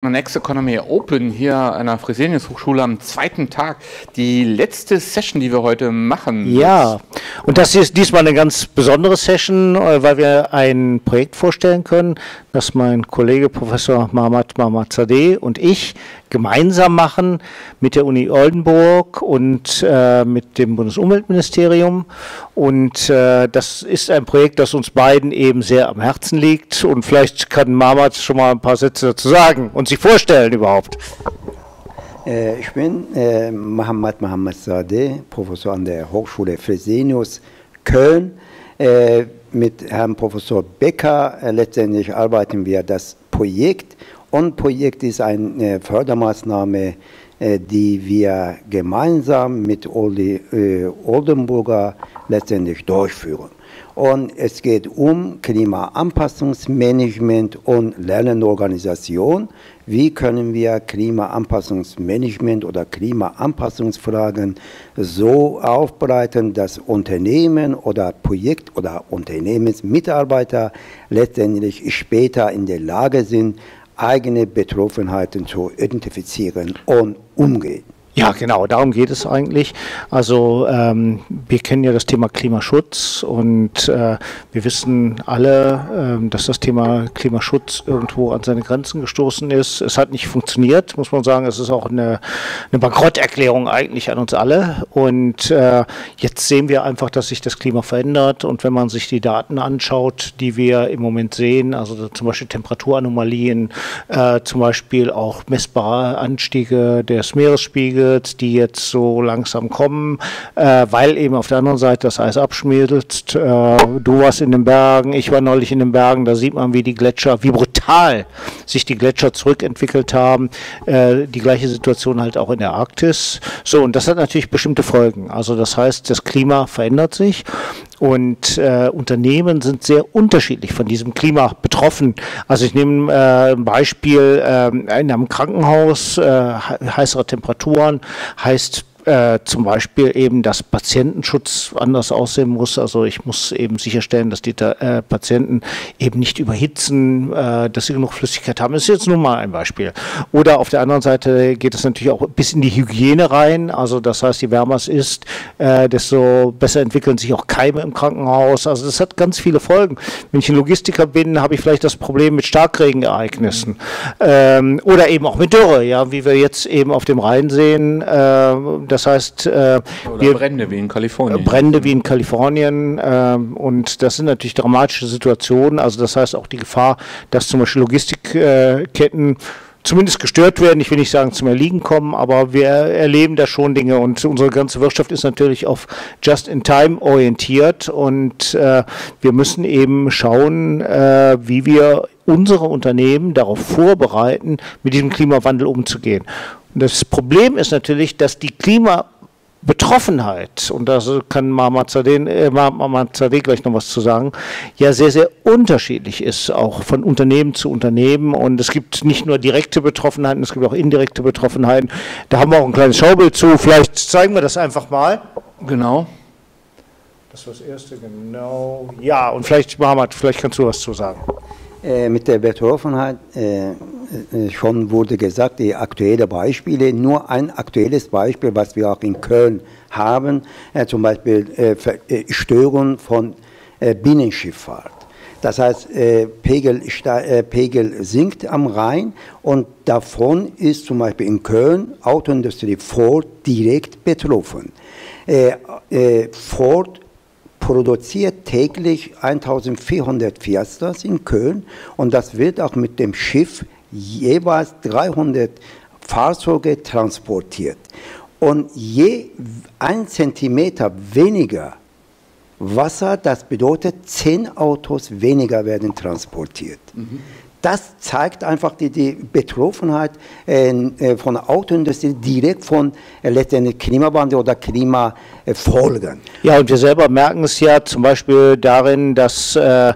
Next Economy Open hier an der Fresenius Hochschule am zweiten Tag. Die letzte Session, die wir heute machen. Ja, und das ist diesmal eine ganz besondere Session, äh, weil wir ein Projekt vorstellen können, das mein Kollege Professor Mahmoud Mahmoud und ich gemeinsam machen mit der Uni Oldenburg und äh, mit dem Bundesumweltministerium. Und äh, das ist ein Projekt, das uns beiden eben sehr am Herzen liegt. Und vielleicht kann Mahmoud schon mal ein paar Sätze dazu sagen und sich vorstellen überhaupt. Äh, ich bin äh, Mohammed Mohammed Sadeh, Professor an der Hochschule Fresenius Köln. Äh, mit Herrn Professor Becker äh, letztendlich arbeiten wir das Projekt und Projekt ist eine Fördermaßnahme, äh, die wir gemeinsam mit äh, Oldenburger letztendlich durchführen. Und es geht um Klimaanpassungsmanagement und Lernenorganisation. Wie können wir Klimaanpassungsmanagement oder Klimaanpassungsfragen so aufbereiten, dass Unternehmen oder Projekt- oder Unternehmensmitarbeiter letztendlich später in der Lage sind, eigene Betroffenheiten zu identifizieren und umgehen. Ja, genau, darum geht es eigentlich. Also ähm, wir kennen ja das Thema Klimaschutz und äh, wir wissen alle, äh, dass das Thema Klimaschutz irgendwo an seine Grenzen gestoßen ist. Es hat nicht funktioniert, muss man sagen. Es ist auch eine, eine Bankrotterklärung eigentlich an uns alle. Und äh, jetzt sehen wir einfach, dass sich das Klima verändert. Und wenn man sich die Daten anschaut, die wir im Moment sehen, also zum Beispiel Temperaturanomalien, äh, zum Beispiel auch messbare Anstiege des Meeresspiegels, wird, die jetzt so langsam kommen, äh, weil eben auf der anderen Seite das Eis abschmilzt. Äh, du warst in den Bergen, ich war neulich in den Bergen, da sieht man, wie die Gletscher, wie brutal sich die Gletscher zurückentwickelt haben. Äh, die gleiche Situation halt auch in der Arktis. So, und das hat natürlich bestimmte Folgen. Also das heißt, das Klima verändert sich und äh, Unternehmen sind sehr unterschiedlich von diesem Klima betroffen. Also ich nehme äh, ein Beispiel äh, in einem Krankenhaus, äh, heißere Temperaturen heißt äh, zum Beispiel eben, dass Patientenschutz anders aussehen muss. Also ich muss eben sicherstellen, dass die äh, Patienten eben nicht überhitzen, äh, dass sie genug Flüssigkeit haben. Das ist jetzt nur mal ein Beispiel. Oder auf der anderen Seite geht es natürlich auch bis in die Hygiene rein. Also das heißt, je wärmer es ist, äh, desto besser entwickeln sich auch Keime im Krankenhaus. Also das hat ganz viele Folgen. Wenn ich ein Logistiker bin, habe ich vielleicht das Problem mit Starkregenereignissen ähm, oder eben auch mit Dürre, ja, wie wir jetzt eben auf dem Rhein sehen. Äh, das heißt, äh, wir, Brände wie in Kalifornien. Brände wie in Kalifornien. Äh, und das sind natürlich dramatische Situationen. Also das heißt auch die Gefahr, dass zum Beispiel Logistikketten zumindest gestört werden. Ich will nicht sagen zum Erliegen kommen, aber wir erleben da schon Dinge und unsere ganze Wirtschaft ist natürlich auf Just-in-Time orientiert und äh, wir müssen eben schauen, äh, wie wir unsere Unternehmen darauf vorbereiten, mit diesem Klimawandel umzugehen. Das Problem ist natürlich, dass die Klimabetroffenheit, und da kann Mama Zadeh, äh, Zadeh gleich noch was zu sagen, ja sehr, sehr unterschiedlich ist, auch von Unternehmen zu Unternehmen. Und es gibt nicht nur direkte Betroffenheiten, es gibt auch indirekte Betroffenheiten. Da haben wir auch ein kleines Schaubild zu. Vielleicht zeigen wir das einfach mal. Genau. Das war das erste, genau. Ja, und vielleicht, Mohammed, vielleicht kannst du was zu sagen. Äh, mit der Betroffenheit, äh, äh, schon wurde gesagt, die aktuellen Beispiele, nur ein aktuelles Beispiel, was wir auch in Köln haben, zum Beispiel Störung von Binnenschifffahrt. Das heißt, Pegel, Pegel sinkt am Rhein und davon ist zum Beispiel in Köln Autoindustrie Ford direkt betroffen. Ford produziert täglich 1400 Fiestas in Köln und das wird auch mit dem Schiff jeweils 300 Fahrzeuge transportiert. Und je ein Zentimeter weniger Wasser, das bedeutet, zehn Autos weniger werden transportiert. Mhm. Das zeigt einfach die, die Betroffenheit äh, äh von der Autoindustrie direkt von äh, letztendlich Klimawandel oder Klimafolgen. Ja, und wir selber merken es ja zum Beispiel darin, dass äh,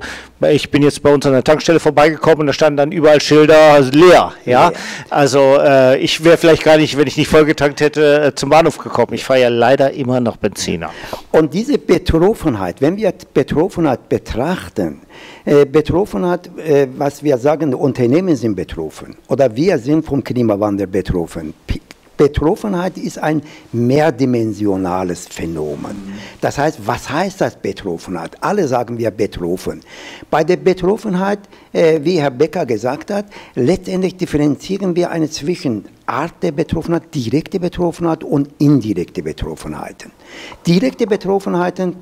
ich bin jetzt bei uns an der Tankstelle vorbeigekommen und da standen dann überall Schilder leer. Ja, also äh, ich wäre vielleicht gar nicht, wenn ich nicht vollgetankt hätte, äh, zum Bahnhof gekommen. Ich fahre ja leider immer noch Benziner. Und diese Betroffenheit, wenn wir Betroffenheit betrachten, Äh, Betroffenheit, äh, was wir sagen, Unternehmen sind betroffen oder wir sind vom Klimawandel betroffen. Betroffenheit ist ein mehrdimensionales Phänomen. Das heißt, was heißt das Betroffenheit? Alle sagen wir betroffen. Bei der Betroffenheit, äh, wie Herr Becker gesagt hat, letztendlich differenzieren wir eine zwischen Art der Betroffenheit, direkte Betroffenheit und indirekte Betroffenheiten. Direkte Betroffenheiten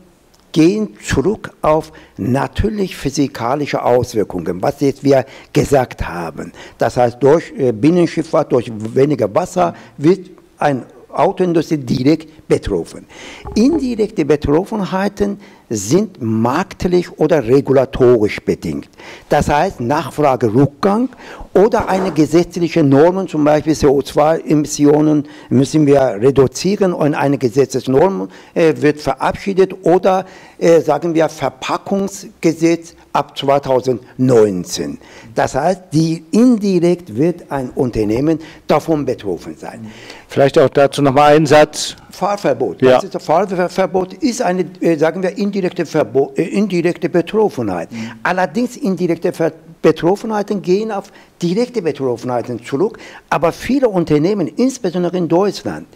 gehen zurück auf natürlich physikalische Auswirkungen, was jetzt wir gesagt haben. Das heißt, durch äh, Binnenschifffahrt, durch weniger Wasser wird ein Autoindustrie direkt betroffen. Indirekte Betroffenheiten sind marktlich oder regulatorisch bedingt. Das heißt Nachfragerückgang oder eine gesetzliche Norm, zum Beispiel CO2-Emissionen müssen wir reduzieren und eine gesetzliche Norm äh, wird verabschiedet oder äh, sagen wir Verpackungsgesetz ab 2019. Das heißt, die indirekt wird ein Unternehmen davon betroffen sein. Vielleicht auch dazu nochmal einen Satz. Fahrverbot. Ja. Das ist, Fahrverbot ist eine, äh, sagen wir, indirekte, Verbot, äh, indirekte Betroffenheit. Mhm. Allerdings indirekte Ver Betroffenheiten gehen auf direkte Betroffenheiten zurück, aber viele Unternehmen, insbesondere in Deutschland,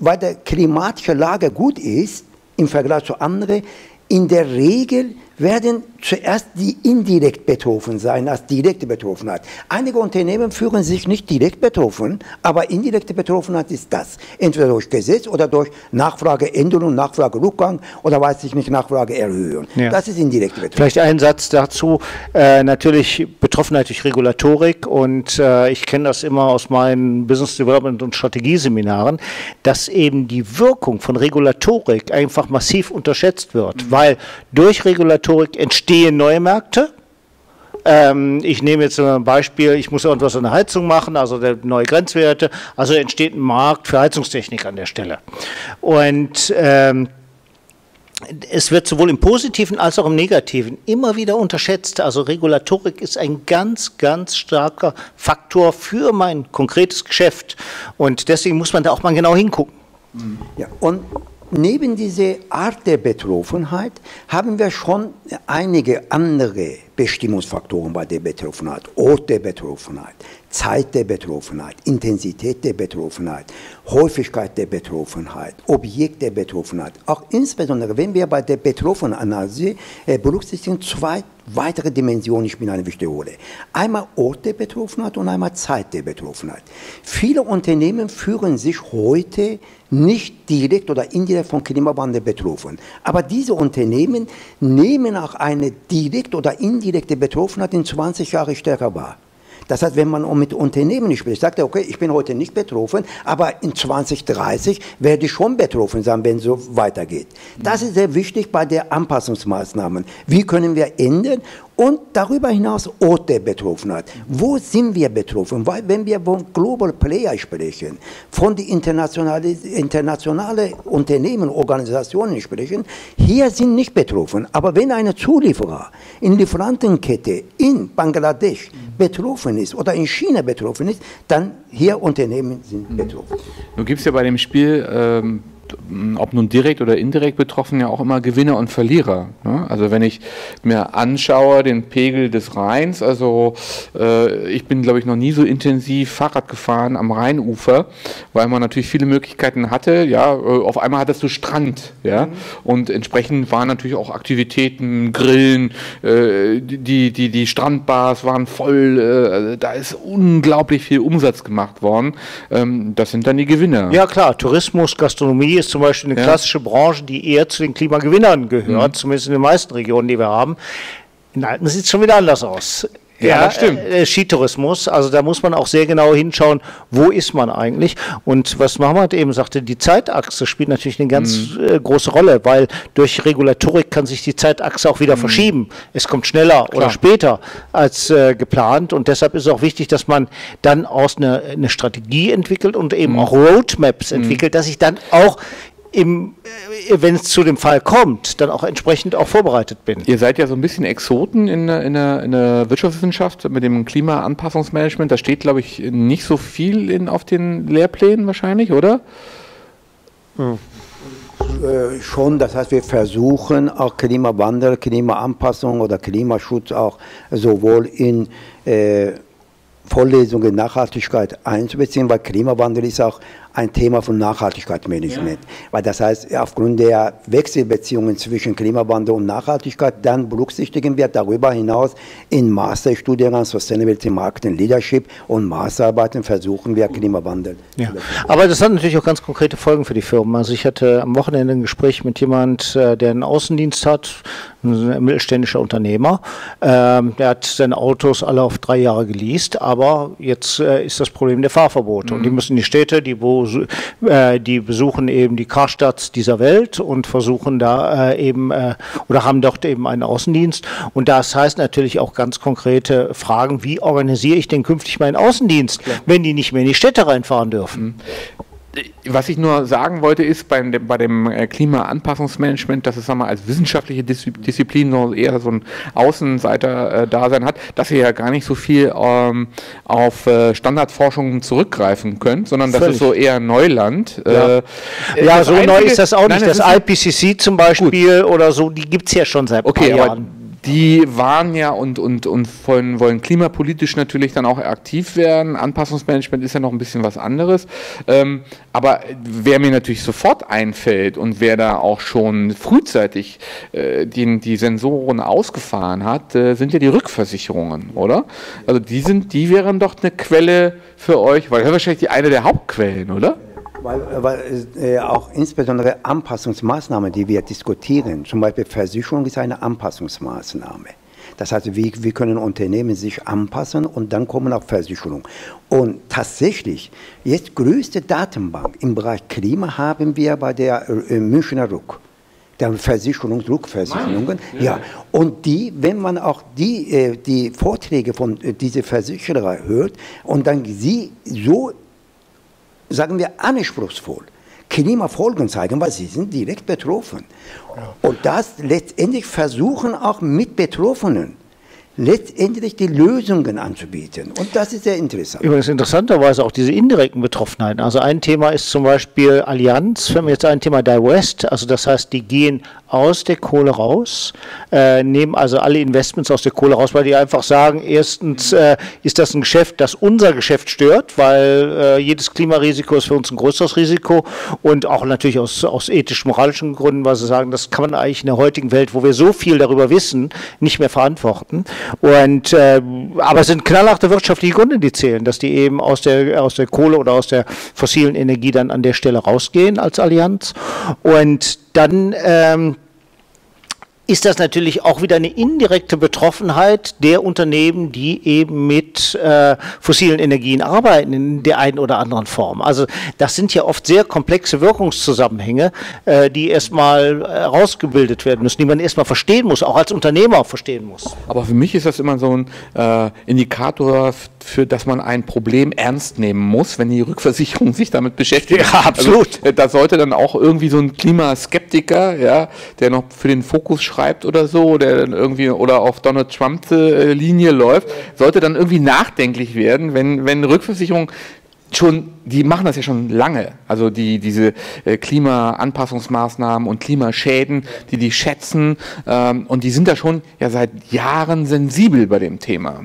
weil die klimatische Lage gut ist im Vergleich zu anderen, in der Regel werden zuerst die indirekt betroffen sein als direkte Betroffenheit. Einige Unternehmen fühlen sich nicht direkt betroffen, aber indirekte Betroffenheit ist das. Entweder durch Gesetz oder durch Nachfrageänderung, Nachfragerückgang oder weiß ich nicht, Nachfrageerhöhung. Ja. Das ist indirekte Betroffenheit. Vielleicht ein Satz dazu. Äh, natürlich Betroffenheit durch Regulatorik und äh, ich kenne das immer aus meinen Business Development und Strategieseminaren, dass eben die Wirkung von Regulatorik einfach massiv unterschätzt wird, mhm. weil durch Regulatorik entstehen neue Märkte. Ähm, ich nehme jetzt ein Beispiel, ich muss irgendwas an der Heizung machen, also neue Grenzwerte, also entsteht ein Markt für Heizungstechnik an der Stelle. Und ähm, es wird sowohl im Positiven als auch im Negativen immer wieder unterschätzt. Also Regulatorik ist ein ganz, ganz starker Faktor für mein konkretes Geschäft. Und deswegen muss man da auch mal genau hingucken. Ja, und neben dieser Art der Betroffenheit haben wir schon einige andere Bestimmungsfaktoren bei der Betroffenheit. Ort der Betroffenheit, Zeit der Betroffenheit, Intensität der Betroffenheit, Häufigkeit der Betroffenheit, Objekt der Betroffenheit. Auch insbesondere, wenn wir bei der Betroffenenanalyse äh, berücksichtigen zwei weitere Dimensionen spielen eine wichtige Rolle. Einmal Ort der Betroffenheit und einmal Zeit der Betroffenheit. Viele Unternehmen führen sich heute nicht direkt oder indirekt vom Klimawandel betroffen. Aber diese Unternehmen nehmen auch eine direkte oder indirekte Betroffenheit in 20 Jahren stärker wahr. Das heißt, wenn man mit Unternehmen spricht, sagt er, okay, ich bin heute nicht betroffen, aber in 2030 werde ich schon betroffen sein, wenn es so weitergeht. Das ist sehr wichtig bei den Anpassungsmaßnahmen. Wie können wir ändern und darüber hinaus Ort der Betroffenheit. Wo sind wir betroffen? Weil wenn wir von Global Player sprechen, von den internationalen internationale Unternehmen, Organisationen sprechen, hier sind nicht betroffen. Aber wenn eine Zulieferer in Lieferantenkette in Bangladesch betroffen ist oder in China betroffen ist, dann hier Unternehmen sind betroffen. Nun gibt es ja bei dem Spiel ähm ob nun direkt oder indirekt betroffen, ja auch immer Gewinner und Verlierer. Ne? Also wenn ich mir anschaue den Pegel des Rheins, also äh, ich bin, glaube ich, noch nie so intensiv Fahrrad gefahren am Rheinufer, weil man natürlich viele Möglichkeiten hatte. Ja, äh, auf einmal hattest du Strand, ja, mhm. und entsprechend waren natürlich auch Aktivitäten, Grillen, äh, die, die, die Strandbars waren voll, äh, also da ist unglaublich viel Umsatz gemacht worden. Ähm, das sind dann die Gewinner. Ja klar, Tourismus, Gastronomie ist zum Beispiel eine ja. klassische Branche, die eher zu den Klimagewinnern gehört, mhm. zumindest in den meisten Regionen, die wir haben. In Alten sieht es schon wieder anders aus. Ja, ja stimmt. Äh, Skitourismus, also da muss man auch sehr genau hinschauen, wo ist man eigentlich. Und was Mohammed eben sagte, die Zeitachse spielt natürlich eine ganz mhm. äh, große Rolle, weil durch Regulatorik kann sich die Zeitachse auch wieder mhm. verschieben. Es kommt schneller Klar. oder später als äh, geplant. Und deshalb ist es auch wichtig, dass man dann aus einer eine Strategie entwickelt und eben mhm. auch Roadmaps mhm. entwickelt, dass ich dann auch im, äh, wenn es zu dem Fall kommt, dann auch entsprechend auch vorbereitet bin. Ihr seid ja so ein bisschen Exoten in der, in der, in der Wirtschaftswissenschaft mit dem Klimaanpassungsmanagement. Da steht, glaube ich, nicht so viel in, auf den Lehrplänen wahrscheinlich, oder? Hm äh, schon, das heißt, wir versuchen auch Klimawandel, Klimaanpassung oder Klimaschutz auch sowohl in äh, Vorlesungen Nachhaltigkeit einzubeziehen, weil Klimawandel ist auch ein Thema von Nachhaltigkeitsmanagement. Ja. Weil das heißt, aufgrund der Wechselbeziehungen zwischen Klimawandel und Nachhaltigkeit, dann berücksichtigen wir darüber hinaus in Masterstudiengängen Sustainability Marketing Leadership und Masterarbeiten versuchen wir Klimawandel. Ja. Aber das hat natürlich auch ganz konkrete Folgen für die Firmen. Also ich hatte am Wochenende ein Gespräch mit jemand, äh, der einen Außendienst hat, ein mittelständischer Unternehmer. Ähm, der hat seine Autos alle auf drei Jahre geleast, aber jetzt äh, ist das Problem der Fahrverbote. Mhm. Und die müssen in die Städte, die wo äh, die besuchen eben die Karstadts dieser Welt und versuchen da äh, eben äh, oder haben dort eben einen Außendienst. Und das heißt natürlich auch ganz konkrete Fragen, wie organisiere ich denn künftig meinen Außendienst, wenn die nicht mehr in die Städte reinfahren dürfen. Mhm was ich nur sagen wollte, ist bei dem, bei dem äh, Klimaanpassungsmanagement, dass es sagen wir, als wissenschaftliche Disziplin noch eher so ein Außenseiter-Dasein hat, dass ihr ja gar nicht so viel ähm, auf äh, Standardforschung zurückgreifen könnt, sondern das Völlig. ist so eher Neuland. Ja, äh, ja so neu ist das auch nicht. Nein, das, das IPCC zum Beispiel gut. oder so, die gibt es ja schon seit okay, paar Jahren die waren ja und, und, und wollen, wollen klimapolitisch natürlich dann auch aktiv werden. Anpassungsmanagement ist ja noch ein bisschen was anderes. Ähm, aber wer mir natürlich sofort einfällt und wer da auch schon frühzeitig äh, die, die Sensoren ausgefahren hat, äh, sind ja die Rückversicherungen, oder? Also die sind, die wären doch eine Quelle für euch, weil das ist wahrscheinlich die eine der Hauptquellen, oder? Weil, weil äh, auch insbesondere Anpassungsmaßnahmen, die wir diskutieren, zum Beispiel Versicherung ist eine Anpassungsmaßnahme. Das heißt, wie, wie können Unternehmen sich anpassen und dann kommen auch Versicherungen. Und tatsächlich, jetzt größte Datenbank im Bereich Klima haben wir bei der äh, Münchner Ruck der Versicherung, Rückversicherungen. Ja. ja. Und die, wenn man auch die, äh, die Vorträge von äh, diesen Versicherer hört und dann sie so sagen wir, anspruchsvoll Klimafolgen zeigen, weil sie sind direkt betroffen. Ja. Und das letztendlich versuchen auch mit Betroffenen letztendlich die Lösungen anzubieten. Und das ist sehr interessant. Übrigens interessanterweise auch diese indirekten Betroffenheiten. Also ein Thema ist zum Beispiel Allianz, wenn wir jetzt ein Thema Divest, also das heißt, die gehen aus der Kohle raus, äh, nehmen also alle Investments aus der Kohle raus, weil die einfach sagen, erstens äh, ist das ein Geschäft, das unser Geschäft stört, weil äh, jedes Klimarisiko ist für uns ein größeres Risiko und auch natürlich aus, aus ethisch-moralischen Gründen, weil sie sagen, das kann man eigentlich in der heutigen Welt, wo wir so viel darüber wissen, nicht mehr verantworten. Und, äh, aber es sind knallharte wirtschaftliche Gründe, die zählen, dass die eben aus der, aus der Kohle oder aus der fossilen Energie dann an der Stelle rausgehen als Allianz. Und dann ähm, ist das natürlich auch wieder eine indirekte Betroffenheit der Unternehmen, die eben mit äh, fossilen Energien arbeiten in der einen oder anderen Form. Also das sind ja oft sehr komplexe Wirkungszusammenhänge, äh, die erstmal herausgebildet werden müssen, die man erstmal verstehen muss, auch als Unternehmer verstehen muss. Aber für mich ist das immer so ein äh, Indikator für, dass man ein Problem ernst nehmen muss, wenn die Rückversicherung sich damit beschäftigt. Ja, absolut. Also, äh, da sollte dann auch irgendwie so ein Klimaskeptiker, ja, der noch für den Fokus schreibt, schreibt oder so, der dann irgendwie oder auf Donald Trump äh, Linie läuft, sollte dann irgendwie nachdenklich werden, wenn, wenn Rückversicherung schon, die machen das ja schon lange. Also die, diese äh, Klimaanpassungsmaßnahmen und Klimaschäden, die die schätzen ähm, und die sind da schon ja seit Jahren sensibel bei dem Thema.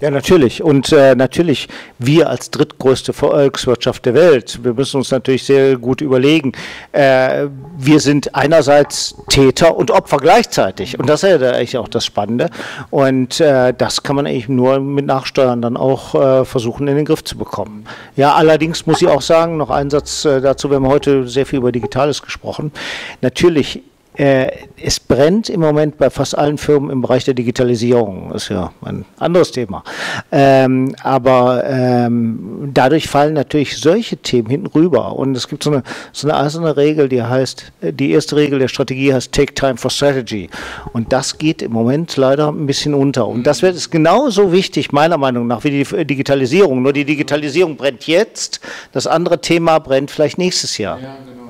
Ja, natürlich. Und äh, natürlich, wir als drittgrößte Volkswirtschaft der Welt, wir müssen uns natürlich sehr gut überlegen, äh, wir sind einerseits Täter und Opfer gleichzeitig. Und das ist ja eigentlich auch das Spannende. Und äh, das kann man eigentlich nur mit Nachsteuern dann auch äh, versuchen, in den Griff zu bekommen. Ja, allerdings muss ich auch sagen, noch ein Satz äh, dazu, wir haben heute sehr viel über Digitales gesprochen. Natürlich es brennt im Moment bei fast allen Firmen im Bereich der Digitalisierung. Das ist ja ein anderes Thema. Ähm, aber ähm, dadurch fallen natürlich solche Themen hinten rüber. Und es gibt so eine, so eine einzelne Regel, die heißt, die erste Regel der Strategie heißt Take Time for Strategy. Und das geht im Moment leider ein bisschen unter. Und das wird es genauso wichtig, meiner Meinung nach, wie die Digitalisierung. Nur die Digitalisierung brennt jetzt, das andere Thema brennt vielleicht nächstes Jahr. Ja, genau.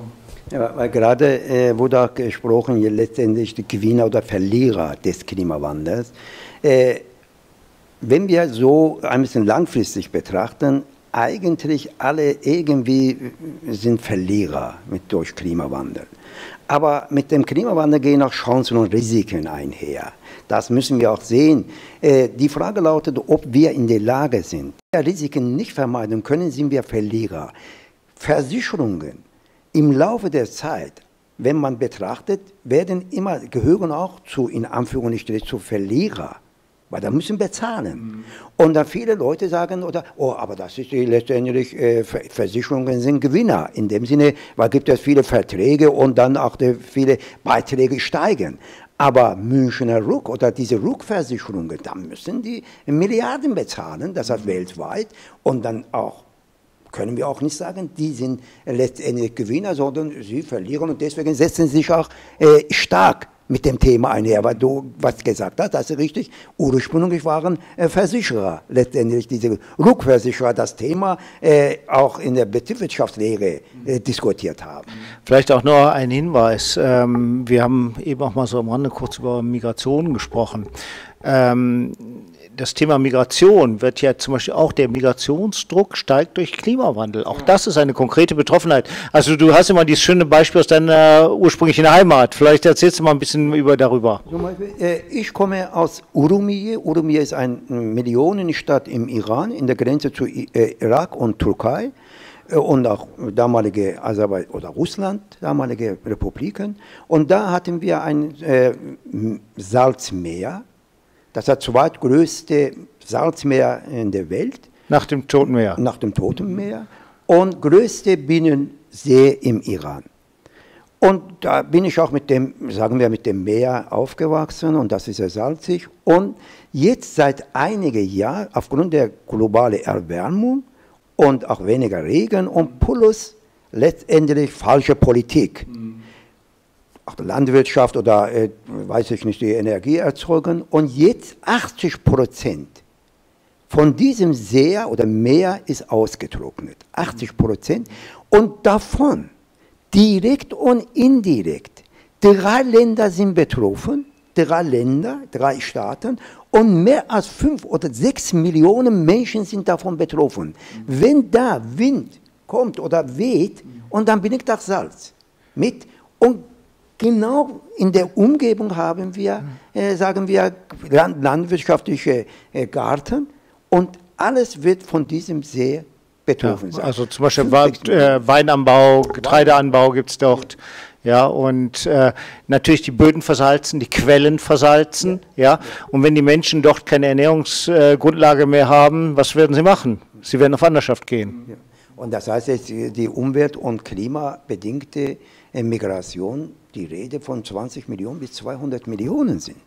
Ja, weil gerade äh, wurde auch gesprochen, letztendlich die Gewinner oder Verlierer des Klimawandels. Äh, wenn wir so ein bisschen langfristig betrachten, eigentlich alle irgendwie sind Verlierer mit durch Klimawandel. Aber mit dem Klimawandel gehen auch Chancen und Risiken einher. Das müssen wir auch sehen. Äh, die Frage lautet, ob wir in der Lage sind, Risiken nicht vermeiden können, sind wir Verlierer. Versicherungen im Laufe der Zeit, wenn man betrachtet, werden immer, gehören auch zu, in Anführungsstrichen, zu Verlierer weil da müssen bezahlen. Mhm. Und dann viele Leute sagen, oder, oh, aber das ist letztendlich, äh, Versicherungen sind Gewinner. In dem Sinne, weil gibt es viele Verträge und dann auch die, viele Beiträge steigen. Aber Münchner Ruck oder diese Ruck-Versicherungen, da müssen die Milliarden bezahlen, das heißt mhm. weltweit, und dann auch können wir auch nicht sagen, die sind letztendlich Gewinner, sondern sie verlieren und deswegen setzen sie sich auch äh, stark mit dem Thema einher, weil du was gesagt hast, das ist richtig. Ursprünglich waren äh, Versicherer, letztendlich diese Rückversicherer, das Thema äh, auch in der Betriebswirtschaftslehre äh, diskutiert haben. Vielleicht auch noch ein Hinweis. Ähm, wir haben eben auch mal so am Rande kurz über Migration gesprochen. Ähm, das Thema Migration wird ja zum Beispiel auch der Migrationsdruck steigt durch Klimawandel. Auch das ist eine konkrete Betroffenheit. Also du hast immer dieses schöne Beispiel aus deiner ursprünglichen Heimat. Vielleicht erzählst du mal ein bisschen über darüber. Äh, ich komme aus Urumie. Urumie ist eine Millionenstadt im Iran, in der Grenze zu äh, Irak und Türkei äh, und auch damalige Aserbaidschan oder Russland, damalige Republiken. Und da hatten wir ein Salzmeer das ist das zweitgrößte Salzmeer in der Welt. Nach dem Toten Meer. Nach dem Toten Meer. Und größte Binnensee im Iran. Und da bin ich auch mit dem, sagen wir, mit dem Meer aufgewachsen und das ist ja salzig. Und jetzt seit einigen Jahren, aufgrund der globalen Erwärmung und auch weniger Regen und plus letztendlich falsche Politik, mhm auch Landwirtschaft oder, äh, weiß ich nicht, die Energie erzeugen. Und jetzt 80 Prozent von diesem See oder Meer ist ausgetrocknet. 80 Prozent. Und davon, direkt und indirekt, drei Länder sind betroffen. Drei Länder, drei Staaten und mehr als fünf oder sechs Millionen Menschen sind davon betroffen. Wenn da Wind kommt oder weht und dann bin ich das Salz mit und Genau in der Umgebung haben wir, äh, sagen wir, landwirtschaftliche äh, Garten und alles wird von diesem See betroffen ja, Also zum Beispiel äh, Weinanbau, Getreideanbau gibt es dort. Ja, und äh, natürlich die Böden versalzen, die Quellen versalzen. Ja. ja. Und wenn die Menschen dort keine Ernährungsgrundlage mehr haben, was werden sie machen? Sie werden auf Wanderschaft gehen. Ja. Und das heißt jetzt, die umwelt- und klimabedingte Migration die Rede von 20 Millionen bis 200 Millionen sind.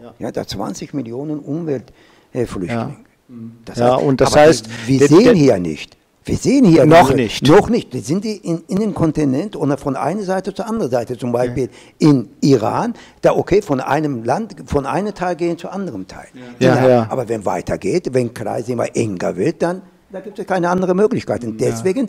Ja, ja da 20 Millionen Umweltflüchtlinge. Ja. Das ja, heißt, und das heißt, wir sehen hier nicht. Wir sehen hier noch wir, nicht. Noch nicht. Wir sind die in, in den Kontinent und von einer Seite zur anderen Seite. Zum Beispiel ja. in Iran, da okay, von einem Land, von einem Teil gehen zu anderem Teil. Ja. Ja, ja. Aber wenn weitergeht, wenn Kreis immer enger wird, dann da gibt es keine andere Möglichkeit. Und deswegen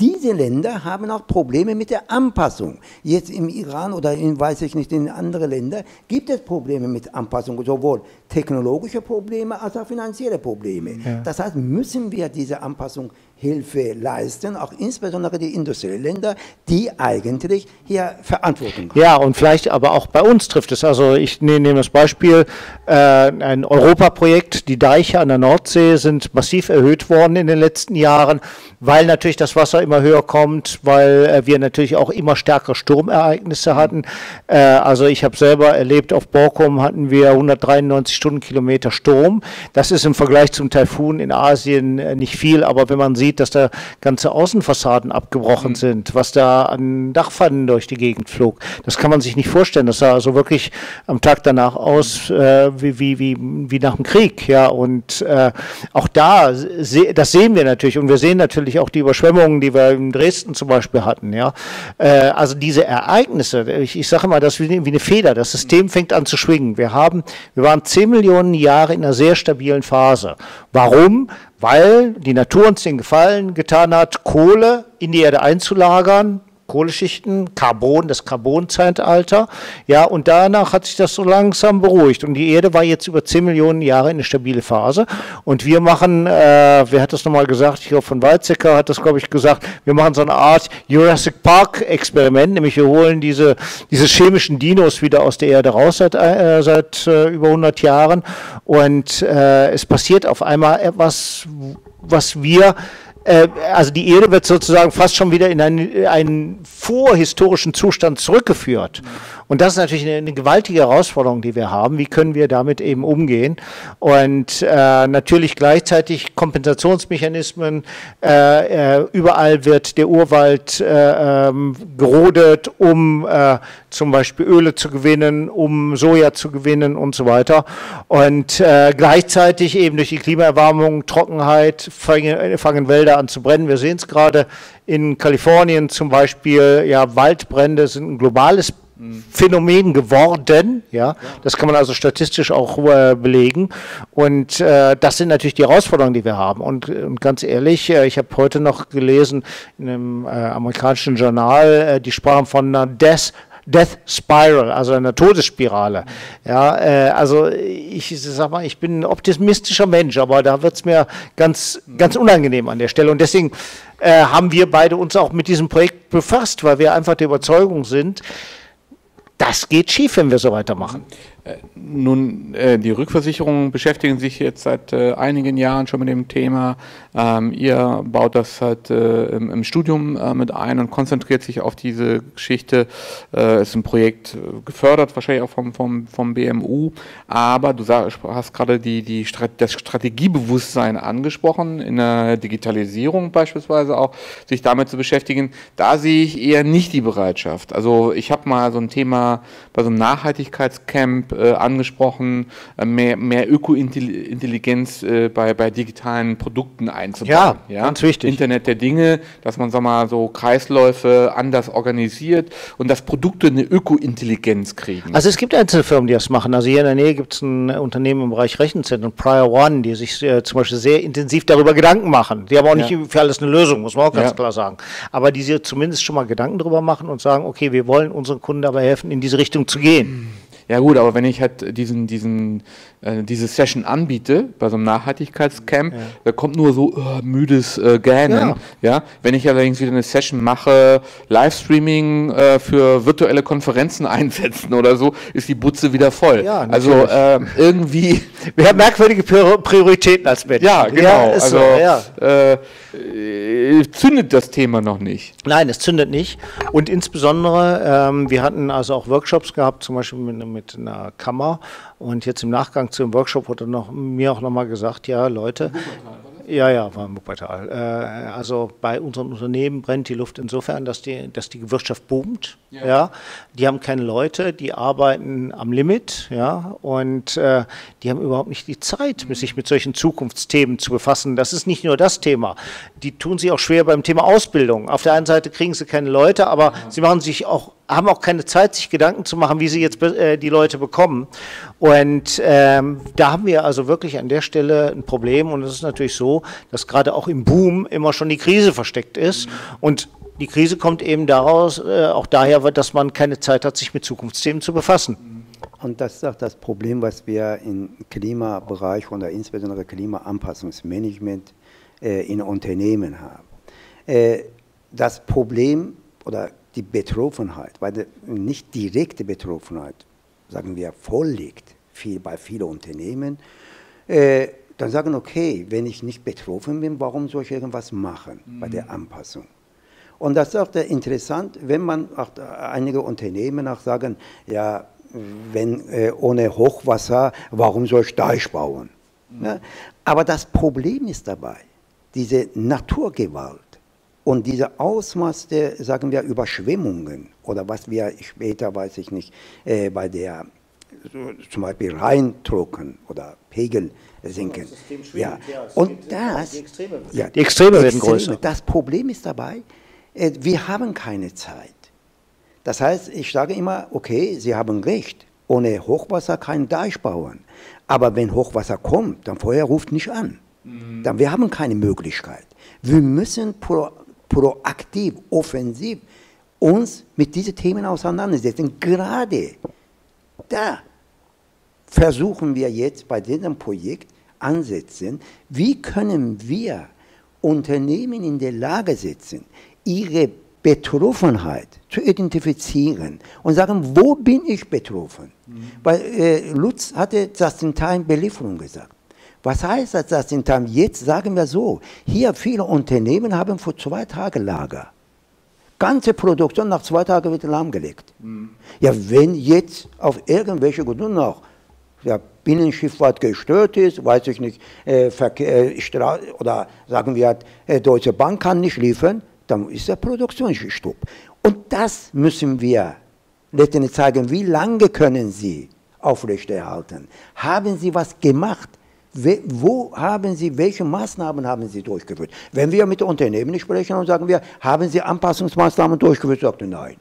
diese Länder haben auch Probleme mit der Anpassung. Jetzt im Iran oder in, weiß ich nicht, in anderen Ländern gibt es Probleme mit Anpassung, sowohl technologische Probleme als auch finanzielle Probleme. Ja. Das heißt, müssen wir diese Anpassung Hilfe leisten, auch insbesondere die industriellen Länder, die eigentlich hier Verantwortung haben. Ja, und vielleicht aber auch bei uns trifft es. Also ich nehme das Beispiel, äh, ein Europaprojekt, die Deiche an der Nordsee sind massiv erhöht worden in den letzten Jahren, weil natürlich das Wasser immer höher kommt, weil äh, wir natürlich auch immer stärkere Sturmereignisse hatten. Äh, also ich habe selber erlebt, auf Borkum hatten wir 193 Stundenkilometer Sturm. Das ist im Vergleich zum Taifun in Asien äh, nicht viel, aber wenn man sieht, sieht, dass da ganze Außenfassaden abgebrochen mhm. sind, was da an Dachpfannen durch die Gegend flog. Das kann man sich nicht vorstellen. Das sah also wirklich am Tag danach aus äh, wie, wie, wie, wie nach dem Krieg. Ja, und äh, auch da, das sehen wir natürlich. Und wir sehen natürlich auch die Überschwemmungen, die wir in Dresden zum Beispiel hatten. Ja, äh, also diese Ereignisse, ich, ich sage mal, das ist wie, wie eine Feder. Das System fängt an zu schwingen. Wir haben, wir waren zehn Millionen Jahre in einer sehr stabilen Phase. Warum? Weil die Natur uns den Gefallen getan hat, Kohle in die Erde einzulagern, Kohleschichten, Carbon, das Carbonzeitalter. Ja, und danach hat sich das so langsam beruhigt. Und die Erde war jetzt über 10 Millionen Jahre in eine stabile Phase. Und wir machen, äh, wer hat das nochmal gesagt? Ich glaube, von Weizsäcker hat das, glaube ich, gesagt, wir machen so eine Art Jurassic Park-Experiment, nämlich wir holen diese, diese chemischen Dinos wieder aus der Erde raus seit, äh, seit äh, über 100 Jahren. Und äh, es passiert auf einmal etwas, was wir also die Erde wird sozusagen fast schon wieder in einen, einen vorhistorischen Zustand zurückgeführt. Und das ist natürlich eine, eine, gewaltige Herausforderung, die wir haben. Wie können wir damit eben umgehen? Und äh, natürlich gleichzeitig Kompensationsmechanismen. Äh, äh, überall wird der Urwald äh, ähm, gerodet, um äh, zum Beispiel Öle zu gewinnen, um Soja zu gewinnen und so weiter. Und äh, gleichzeitig eben durch die Klimaerwärmung, Trockenheit fangen, fangen Wälder an zu brennen. Wir sehen es gerade in Kalifornien zum Beispiel. Ja, Waldbrände sind ein globales Phänomen geworden. Ja, das kann man also statistisch auch äh, belegen. Und äh, das sind natürlich die Herausforderungen, die wir haben. Und, und ganz ehrlich, äh, ich habe heute noch gelesen in einem äh, amerikanischen Journal, äh, die sprachen von einer Death Death Spiral, also einer Todesspirale. Ja, äh, also ich sag mal, ich bin ein optimistischer Mensch, aber da wird es mir ganz, ganz unangenehm an der Stelle. Und deswegen äh, haben wir beide uns auch mit diesem Projekt befasst, weil wir einfach der Überzeugung sind, das geht schief, wenn wir so weitermachen. Äh, nun, äh, die Rückversicherungen beschäftigen sich jetzt seit äh, einigen Jahren schon mit dem Thema. Ähm, ihr baut das halt im, Studium mit ein und konzentriert sich auf diese Geschichte. Ist ein Projekt gefördert, wahrscheinlich auch vom, vom, vom BMU. Aber du hast gerade die, die das Strategiebewusstsein angesprochen, in der Digitalisierung beispielsweise auch, sich damit zu beschäftigen. Da sehe ich eher nicht die Bereitschaft. Also ich habe mal so ein Thema bei so einem Nachhaltigkeitscamp äh, angesprochen, äh, mehr, mehr Ökointelligenz äh, bei, bei digitalen Produkten einzubauen. Ja, ja, ganz wichtig. Internet der Dinge, dass man sag mal, so Kreisläufe anders organisiert und dass Produkte eine Ökointelligenz kriegen. Also es gibt Einzelfirmen, die das machen. Also hier in der Nähe gibt es ein Unternehmen im Bereich Rechenzentren, Prior One, die sich äh, zum Beispiel sehr intensiv darüber Gedanken machen. Die haben auch nicht ja. für alles eine Lösung, muss man auch ganz ja. klar sagen. Aber die sich zumindest schon mal Gedanken darüber machen und sagen, okay, wir wollen unseren Kunden dabei helfen, in diese Richtung zu gehen. Ja gut, aber wenn ich halt diesen, diesen, äh, diese Session anbiete bei so einem Nachhaltigkeitscamp, ja. da kommt nur so oh, müdes äh, Gähnen. Ja. ja. Wenn ich allerdings wieder eine Session mache, Livestreaming äh, für virtuelle Konferenzen einsetzen oder so, ist die Butze wieder voll. Ja, also äh, irgendwie. Wir haben merkwürdige Prioritäten als Menschen. Ja, genau. Also so, äh, zündet das Thema noch nicht. Nein, es zündet nicht. Und insbesondere, ähm, wir hatten also auch Workshops gehabt, zum Beispiel mit, mit einer Kammer. Und jetzt im Nachgang zu dem Workshop wurde noch, mir auch nochmal gesagt, ja Leute, ja, ja, war in Wuppertal. Äh, also bei unseren Unternehmen brennt die Luft insofern, dass die, dass die Wirtschaft boomt. Ja. ja. Die haben keine Leute, die arbeiten am Limit, ja, und äh, die haben überhaupt nicht die Zeit, sich mit solchen Zukunftsthemen zu befassen. Das ist nicht nur das Thema. Die tun sich auch schwer beim Thema Ausbildung. Auf der einen Seite kriegen sie keine Leute, aber ja. sie machen sich auch haben auch keine Zeit, sich Gedanken zu machen, wie sie jetzt äh, die Leute bekommen. Und ähm, da haben wir also wirklich an der Stelle ein Problem. Und es ist natürlich so, dass gerade auch im Boom immer schon die Krise versteckt ist. Mhm. Und die Krise kommt eben daraus, äh, auch daher, dass man keine Zeit hat, sich mit Zukunftsthemen zu befassen. Und das ist auch das Problem, was wir im Klimabereich oder insbesondere Klimaanpassungsmanagement äh, in Unternehmen haben. Äh, das Problem oder die Betroffenheit, weil die nicht direkte Betroffenheit, sagen wir, vorliegt viel, bei vielen Unternehmen, äh, dann sagen, okay, wenn ich nicht betroffen bin, warum soll ich irgendwas machen mhm. bei der mhm. Anpassung? Und das ist auch interessant, wenn man auch einige Unternehmen auch sagen, ja, wenn äh, ohne Hochwasser, warum soll ich Deich bauen? Mhm. Ja? Aber das Problem ist dabei, diese Naturgewalt, und dieser Ausmaß der, sagen wir, Überschwemmungen oder was wir später, weiß ich nicht, äh, bei der zum Beispiel Rheindrucken oder Pegel sinken. Ja. Und das, die Extreme, ja, die Extreme werden größer. Das Problem ist dabei, äh, wir haben keine Zeit. Das heißt, ich sage immer, okay, Sie haben recht, ohne Hochwasser kein Deich bauen. Aber wenn Hochwasser kommt, dann Feuer ruft nicht an. Mhm. Dann wir haben keine Möglichkeit. Wir müssen pro, proaktiv, offensiv uns mit diesen Themen auseinandersetzen. Gerade da versuchen wir jetzt bei diesem Projekt ansetzen, wie können wir Unternehmen in der Lage setzen, ihre Betroffenheit zu identifizieren und sagen, wo bin ich betroffen? Mhm. Weil äh, Lutz hatte Just-in-Time-Belieferung gesagt. Was heißt das Just-in-Time? Jetzt sagen wir so, hier viele Unternehmen haben vor zwei Tagen Lager. Ganze Produktion nach zwei Tagen wird lahmgelegt. Mhm. Ja, wenn jetzt auf irgendwelche Gründe noch der Binnenschifffahrt gestört ist, weiß ich nicht, äh, Verkehr, äh, oder sagen wir, äh, Deutsche Bank kann nicht liefern, dann ist der Produktionsstopp. Und das müssen wir letztendlich zeigen, wie lange können Sie aufrechterhalten? Haben Sie was gemacht? Wo haben Sie, welche Maßnahmen haben Sie durchgeführt? Wenn wir mit Unternehmen sprechen und sagen wir, haben Sie Anpassungsmaßnahmen durchgeführt, sagt er nein.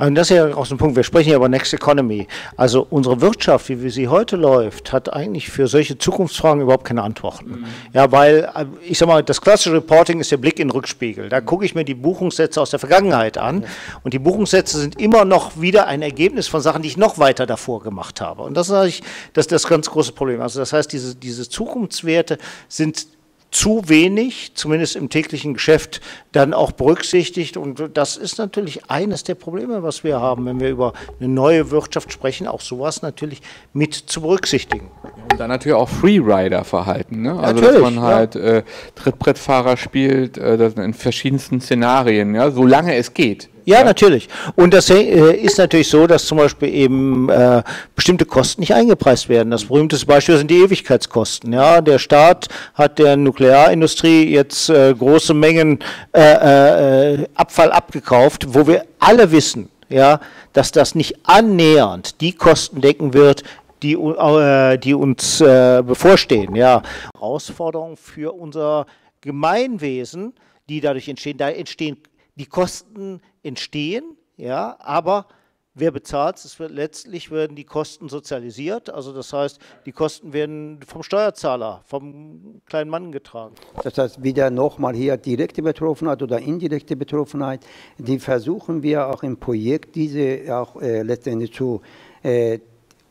Und das ist ja auch so ein Punkt. Wir sprechen ja über Next Economy. Also unsere Wirtschaft, wie sie heute läuft, hat eigentlich für solche Zukunftsfragen überhaupt keine Antworten. Mhm. Ja, weil, äh, ich sag mal, das klassische Reporting ist der Blick in den Rückspiegel. Da gucke ich mir die Buchungssätze aus der Vergangenheit an. Und die Buchungssätze sind immer noch wieder ein Ergebnis von Sachen, die ich noch weiter davor gemacht habe. Und das ist, das, ist das ganz große Problem. Also das heißt, diese, diese Zukunftswerte sind zu wenig, zumindest im täglichen Geschäft, dann auch berücksichtigt. Und das ist natürlich eines der Probleme, was wir haben, wenn wir über eine neue Wirtschaft sprechen, auch sowas natürlich mit zu berücksichtigen. Und dann natürlich auch Freerider-Verhalten. Ne? Also, natürlich, dass man halt ja. äh, Trittbrettfahrer spielt, äh, in verschiedensten Szenarien, ja, solange es geht. Ja, natürlich. Und das äh, ist natürlich so, dass zum Beispiel eben äh, bestimmte Kosten nicht eingepreist werden. Das berühmteste Beispiel sind die Ewigkeitskosten. Ja, der Staat hat der Nuklearindustrie jetzt äh, große Mengen äh, äh, Abfall abgekauft, wo wir alle wissen, ja, dass das nicht annähernd die Kosten decken wird, die, äh, die uns bevorstehen. Ja, Herausforderung für unser Gemeinwesen, die dadurch entstehen. Da entstehen die Kosten entstehen, ja, aber wer bezahlt es? Letztlich werden die Kosten sozialisiert, also das heißt, die Kosten werden vom Steuerzahler, vom kleinen Mann getragen. Das heißt, wieder nochmal hier direkte Betroffenheit oder indirekte Betroffenheit, die versuchen wir auch im Projekt, diese auch äh, letztendlich zu äh,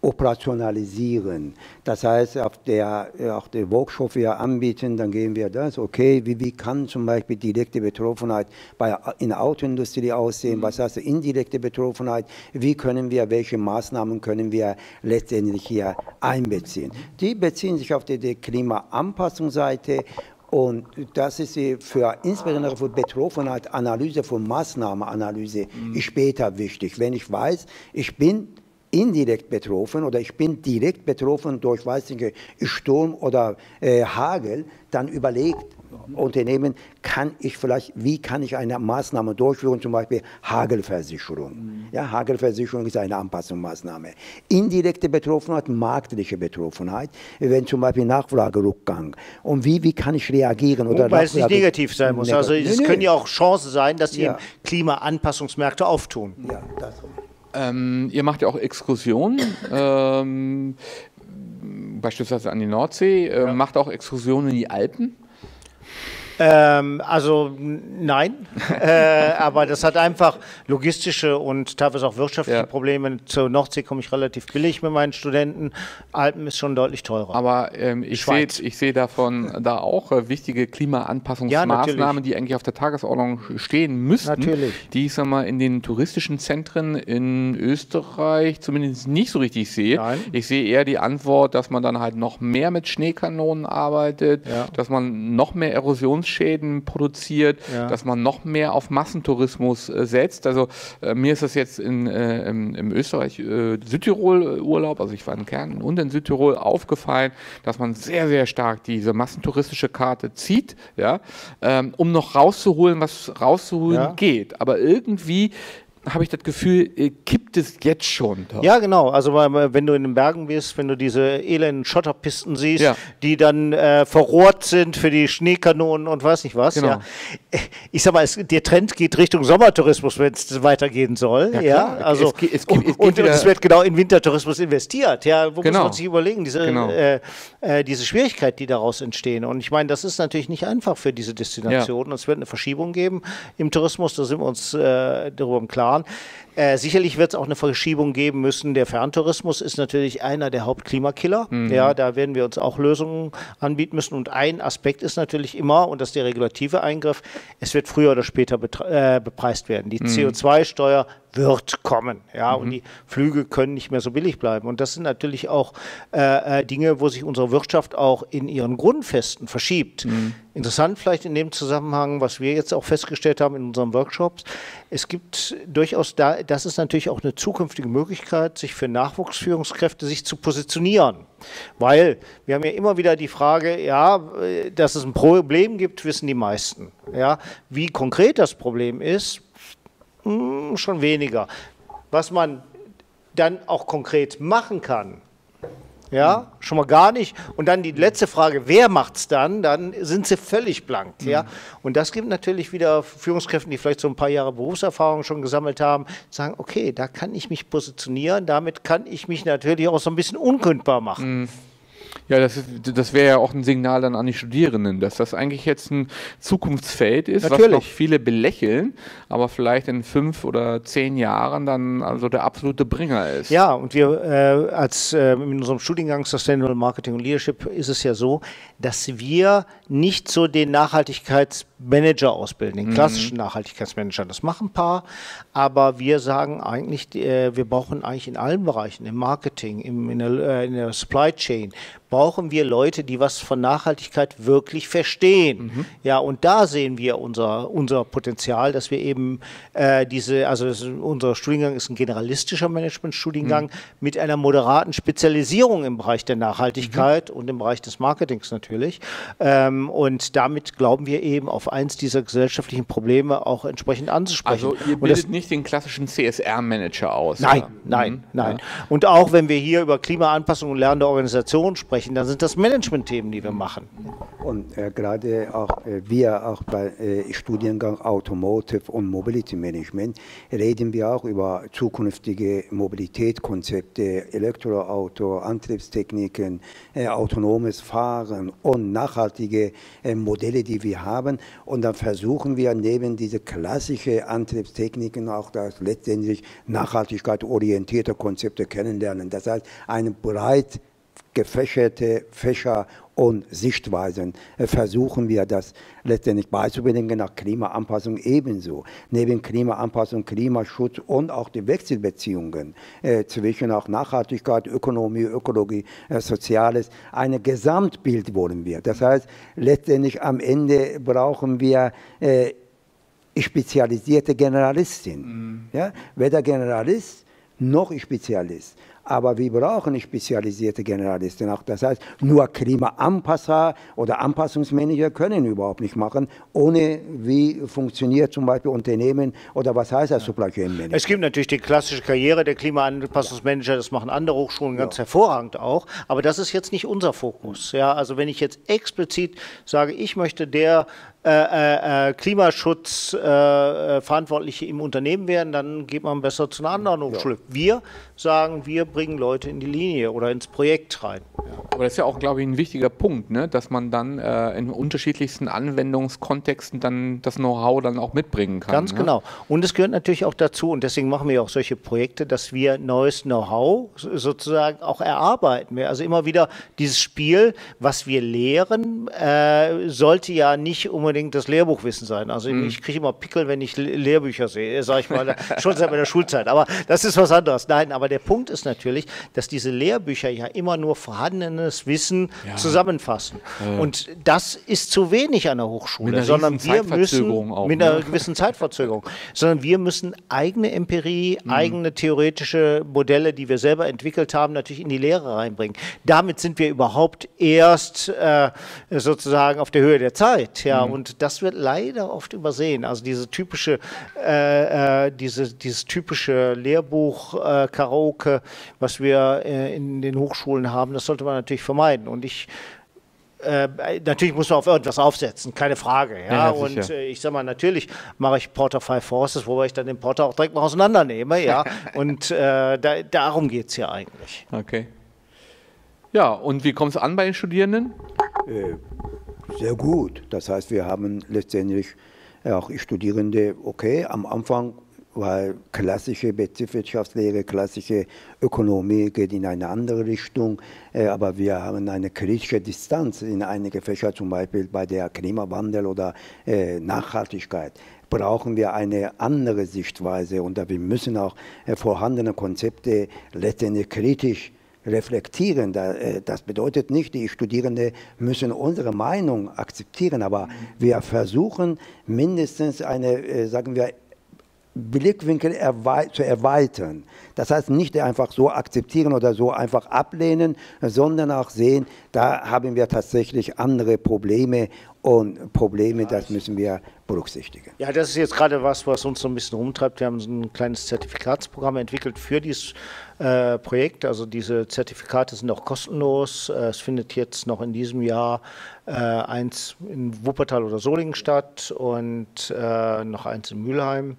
operationalisieren. Das heißt, auf der, auch der Workshop wir anbieten, dann gehen wir das, okay, wie, wie kann zum Beispiel direkte Betroffenheit bei, in der Autoindustrie aussehen, was heißt indirekte Betroffenheit, wie können wir, welche Maßnahmen können wir letztendlich hier einbeziehen. Die beziehen sich auf die, die Klimaanpassungsseite und das ist für insbesondere für Betroffenheit, Analyse von Maßnahmenanalyse mhm. später wichtig. Wenn ich weiß, ich bin indirekt betroffen oder ich bin direkt betroffen durch weiß nicht, Sturm oder äh, Hagel, dann überlegt Unternehmen, kann ich vielleicht, wie kann ich eine Maßnahme durchführen, zum Beispiel Hagelversicherung. Mhm. Ja, Hagelversicherung ist eine Anpassungsmaßnahme. Indirekte Betroffenheit, marktliche Betroffenheit, wenn zum Beispiel Nachfragerückgang. Und wie, wie kann ich reagieren? Oder Weil es nicht negativ sein muss. Also es können ja auch Chancen sein, dass die ja. Klimaanpassungsmärkte auftun. Ja, das ähm, ihr macht ja auch Exkursionen, ähm, beispielsweise an die Nordsee, äh, ja. macht auch Exkursionen in die Alpen. Ähm, also nein, äh, aber das hat einfach logistische und teilweise auch wirtschaftliche ja. Probleme. Zur Nordsee komme ich relativ billig mit meinen Studenten. Alpen ist schon deutlich teurer. Aber ähm, ich sehe seh davon da auch äh, wichtige Klimaanpassungsmaßnahmen, ja, die eigentlich auf der Tagesordnung stehen müssten. Natürlich. Die ich sag mal in den touristischen Zentren in Österreich zumindest nicht so richtig sehe. Nein. Ich sehe eher die Antwort, dass man dann halt noch mehr mit Schneekanonen arbeitet, ja. dass man noch mehr Erosions Schäden produziert, ja. dass man noch mehr auf Massentourismus äh, setzt. Also äh, mir ist das jetzt in, äh, im, im, Österreich Südtirol Urlaub, also ich war in Kärnten und in Südtirol aufgefallen, dass man sehr, sehr stark diese massentouristische Karte zieht, ja, ähm, um noch rauszuholen, was rauszuholen ja. geht. Aber irgendwie habe ich das Gefühl, äh, kippt es jetzt schon. Doch. Ja, genau. Also wenn du in den Bergen bist, wenn du diese elenden Schotterpisten siehst, ja. die dann äh, verrohrt sind für die Schneekanonen und weiß nicht was. Genau. Ja. Ich sag mal, es, der Trend geht Richtung Sommertourismus, wenn es weitergehen soll. Ja, ja? also es, es, und, und, und, es wird genau in Wintertourismus investiert. Ja, wo genau. muss man sich überlegen, diese, genau. äh, äh, diese Schwierigkeit, die daraus entstehen. Und ich meine, das ist natürlich nicht einfach für diese Destination. Ja. Es wird eine Verschiebung geben im Tourismus, da sind wir uns äh, darüber im Klaren. Jahren. Äh, sicherlich wird es auch eine Verschiebung geben müssen. Der Ferntourismus ist natürlich einer der Hauptklimakiller. Mhm. Ja, da werden wir uns auch Lösungen anbieten müssen. Und ein Aspekt ist natürlich immer, und das ist der regulative Eingriff, es wird früher oder später äh, bepreist werden. Die mhm. CO2-Steuer wird kommen. Ja, mhm. und die Flüge können nicht mehr so billig bleiben. Und das sind natürlich auch äh, äh, Dinge, wo sich unsere Wirtschaft auch in ihren Grundfesten verschiebt. Mhm. Interessant vielleicht in dem Zusammenhang, was wir jetzt auch festgestellt haben in unseren Workshops, es gibt durchaus da, das ist natürlich auch eine zukünftige Möglichkeit, sich für Nachwuchsführungskräfte sich zu positionieren. Weil wir haben ja immer wieder die Frage, ja, dass es ein Problem gibt, wissen die meisten. Ja, wie konkret das Problem ist, hm, schon weniger. Was man dann auch konkret machen kann, ja, schon mal gar nicht. Und dann die letzte Frage, wer macht es dann? Dann sind sie völlig blank. Ja? Mhm. Und das gibt natürlich wieder Führungskräften, die vielleicht so ein paar Jahre Berufserfahrung schon gesammelt haben, sagen, okay, da kann ich mich positionieren, damit kann ich mich natürlich auch so ein bisschen unkündbar machen. Mhm. Ja, das, das wäre ja auch ein Signal dann an die Studierenden, dass das eigentlich jetzt ein Zukunftsfeld ist, Natürlich. was noch viele belächeln, aber vielleicht in fünf oder zehn Jahren dann also der absolute Bringer ist. Ja, und wir äh, als äh, in unserem Studiengang Sustainable Marketing und Leadership ist es ja so, dass wir nicht so den Nachhaltigkeitsmanager ausbilden, den mhm. klassischen mhm. Nachhaltigkeitsmanager. Das machen ein paar, aber wir sagen eigentlich, äh, wir brauchen eigentlich in allen Bereichen, im Marketing, im, in, der, äh, in der Supply Chain, brauchen wir Leute, die was von Nachhaltigkeit wirklich verstehen. Mhm. Ja, und da sehen wir unser, unser Potenzial, dass wir eben äh, diese, also ist, unser Studiengang ist ein generalistischer Managementstudiengang mhm. mit einer moderaten Spezialisierung im Bereich der Nachhaltigkeit mhm. und im Bereich des Marketings natürlich. Ähm, und damit glauben wir eben auf eins dieser gesellschaftlichen Probleme auch entsprechend anzusprechen. Also ihr bildet nicht den klassischen CSR-Manager aus. Nein, oder? nein, mhm. nein. Ja. Und auch wenn wir hier über Klimaanpassung und lernende Organisation sprechen, sprechen, dann sind das Management-Themen, die wir machen. Und äh, gerade auch äh, wir auch bei äh, Studiengang Automotive und Mobility Management reden wir auch über zukünftige Mobilitätskonzepte, Elektroauto, Antriebstechniken, äh, autonomes Fahren und nachhaltige äh, Modelle, die wir haben. Und dann versuchen wir neben diese klassischen Antriebstechniken auch das letztendlich nachhaltigkeitsorientierte Konzepte kennenlernen. Das heißt, eine breit gefächerte Fächer und Sichtweisen äh, versuchen wir das letztendlich beizubringen, nach Klimaanpassung ebenso. Neben Klimaanpassung, Klimaschutz und auch die Wechselbeziehungen äh, zwischen auch Nachhaltigkeit, Ökonomie, Ökologie, äh, Soziales, ein Gesamtbild wollen wir. Das heißt, letztendlich am Ende brauchen wir äh, spezialisierte Generalistin. Mhm. Ja? Weder Generalist noch Spezialist. Aber wir brauchen spezialisierte Generalisten auch. Das heißt, nur Klimaanpasser oder Anpassungsmanager können überhaupt nicht machen, ohne wie funktioniert zum Beispiel Unternehmen oder was heißt das Supply Chain Manager. Es gibt natürlich die klassische Karriere der Klimaanpassungsmanager, das machen andere Hochschulen ganz ja. hervorragend auch, aber das ist jetzt nicht unser Fokus. Ja, also wenn ich jetzt explizit sage, ich möchte der äh, äh, äh Klimaschutzverantwortliche äh, im Unternehmen werden, dann geht man besser zu einer anderen Hochschule. Ja. Wir sagen, wir bringen Leute in die Linie oder ins Projekt rein. Ja. Aber das ist ja auch, glaube ich, ein wichtiger Punkt, ne? dass man dann äh, in unterschiedlichsten Anwendungskontexten dann das Know-how dann auch mitbringen kann. Ganz ne? genau. Und es gehört natürlich auch dazu, und deswegen machen wir auch solche Projekte, dass wir neues Know-how sozusagen auch erarbeiten. Also immer wieder dieses Spiel, was wir lehren, äh, sollte ja nicht unbedingt das Lehrbuchwissen sein. Also mhm. ich kriege immer Pickel, wenn ich Lehrbücher sehe, sage ich mal, schon seit meiner Schulzeit. Aber das ist was anderes. Nein, aber der Punkt ist natürlich, dass diese Lehrbücher ja immer nur vorhandenes Wissen ja. zusammenfassen. Äh. Und das ist zu wenig an der Hochschule, sondern wir müssen auch, mit einer ne? gewissen Zeitverzögerung, sondern wir müssen eigene Empirie, mhm. eigene theoretische Modelle, die wir selber entwickelt haben, natürlich in die Lehre reinbringen. Damit sind wir überhaupt erst äh, sozusagen auf der Höhe der Zeit. Ja, mhm. Und das wird leider oft übersehen. Also diese typische, äh, äh, diese, dieses typische Lehrbuch äh, Karaoke, was wir äh, in den Hochschulen haben, das sollte man natürlich vermeiden. Und ich äh, natürlich muss man auf irgendwas aufsetzen, keine Frage. Ja? ja und äh, ich sage mal, natürlich mache ich Porter Five Forces, wobei ich dann den Porter auch direkt mal auseinandernehme. Ja? und äh, da, darum geht es ja eigentlich. Okay. Ja, und wie kommt es an bei den Studierenden? Sehr gut. Das heißt, wir haben letztendlich auch Studierende, okay, am Anfang weil klassische Betriebswirtschaftslehre, klassische Ökonomie geht in eine andere Richtung, äh, aber wir haben eine kritische Distanz in einige Fächer, zum Beispiel bei der Klimawandel oder äh, Nachhaltigkeit brauchen wir eine andere Sichtweise und wir müssen auch äh, vorhandene Konzepte letztendlich kritisch reflektieren. Das bedeutet nicht, die Studierenden müssen unsere Meinung akzeptieren, aber wir versuchen mindestens eine, sagen wir, Blickwinkel zu erweitern. Das heißt nicht einfach so akzeptieren oder so einfach ablehnen, sondern auch sehen, da haben wir tatsächlich andere Probleme und Probleme, das müssen wir berücksichtigen. Ja, das ist jetzt gerade was, was uns so ein bisschen rumtreibt. Wir haben so ein kleines Zertifikatsprogramm entwickelt für dieses äh, Projekt. Also diese Zertifikate sind auch kostenlos. Äh, es findet jetzt noch in diesem Jahr äh, eins in Wuppertal oder Solingen statt und äh, noch eins in Mülheim.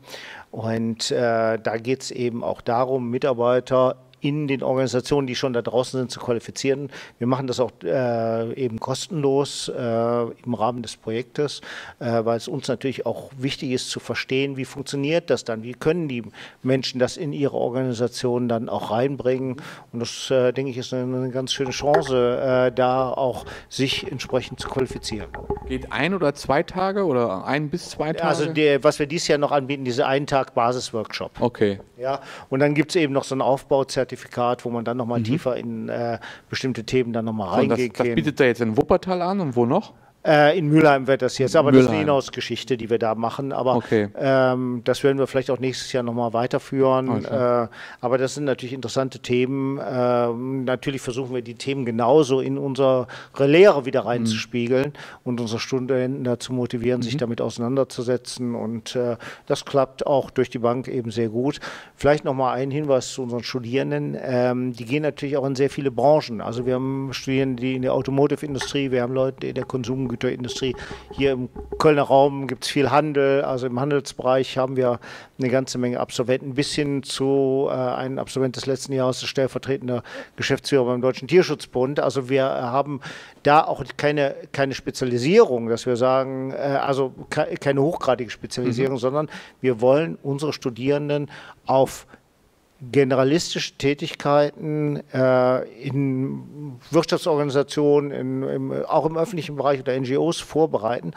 Und da geht es eben auch darum, Mitarbeiter in den Organisationen, die schon da draußen sind, zu qualifizieren. Wir machen das auch äh, eben kostenlos äh, im Rahmen des Projektes, äh, weil es uns natürlich auch wichtig ist zu verstehen, wie funktioniert das dann, wie können die Menschen das in ihre Organisation dann auch reinbringen. Und das, äh, denke ich, ist eine, eine ganz schöne Chance, äh, da auch sich entsprechend zu qualifizieren. Geht ein oder zwei Tage oder ein bis zwei Tage? Also die, was wir dieses Jahr noch anbieten, diese einen Tag Basisworkshop. Okay. Ja, und dann gibt es eben noch so ein Aufbauzertifikat, wo man dann nochmal mhm. tiefer in äh, bestimmte Themen dann nochmal reingehen kann. Das, das bietet er jetzt in Wuppertal an und wo noch? Äh, in Mülheim wird das jetzt, aber Mülheim. das ist eine Inhouse-Geschichte, die wir da machen. Aber okay. ähm, das werden wir vielleicht auch nächstes Jahr nochmal weiterführen. Okay. Äh, aber das sind natürlich interessante Themen. Äh, natürlich versuchen wir die Themen genauso in unsere Lehre wieder reinzuspiegeln mhm. und unsere Studenten dazu motivieren, mhm. sich damit auseinanderzusetzen. Und äh, das klappt auch durch die Bank eben sehr gut. Vielleicht nochmal ein Hinweis zu unseren Studierenden. Ähm, die gehen natürlich auch in sehr viele Branchen. Also wir haben Studierende, die in der Automotive-Industrie, wir haben Leute in der Konsum Güterindustrie. Hier im Kölner Raum gibt es viel Handel, also im Handelsbereich haben wir eine ganze Menge Absolventen, bis hin zu äh, einem Absolvent des letzten Jahres, stellvertretender Geschäftsführer beim Deutschen Tierschutzbund. Also wir haben da auch keine, keine Spezialisierung, dass wir sagen, äh, also keine hochgradige Spezialisierung, mhm. sondern wir wollen unsere Studierenden auf generalistische Tätigkeiten äh, in Wirtschaftsorganisationen, in, im, auch im öffentlichen Bereich oder NGOs vorbereiten.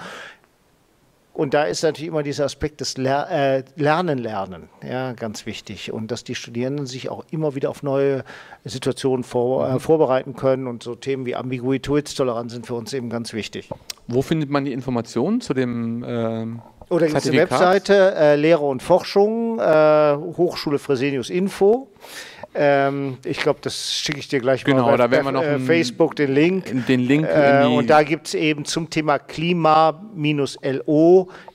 Und da ist natürlich immer dieser Aspekt des Ler äh, Lernen, Lernen, ja, ganz wichtig. Und dass die Studierenden sich auch immer wieder auf neue Situationen vor, äh, vorbereiten können. Und so Themen wie Ambiguitätstoleranz sind für uns eben ganz wichtig. Wo findet man die Informationen zu dem ähm oder gibt es eine Webseite, äh, Lehre und Forschung, äh, Hochschule Fresenius Info. Ähm, ich glaube, das schicke ich dir gleich genau, mal bei, da werden wir noch äh, Facebook den Link. Den Link äh, und da gibt es eben zum Thema Klima-LO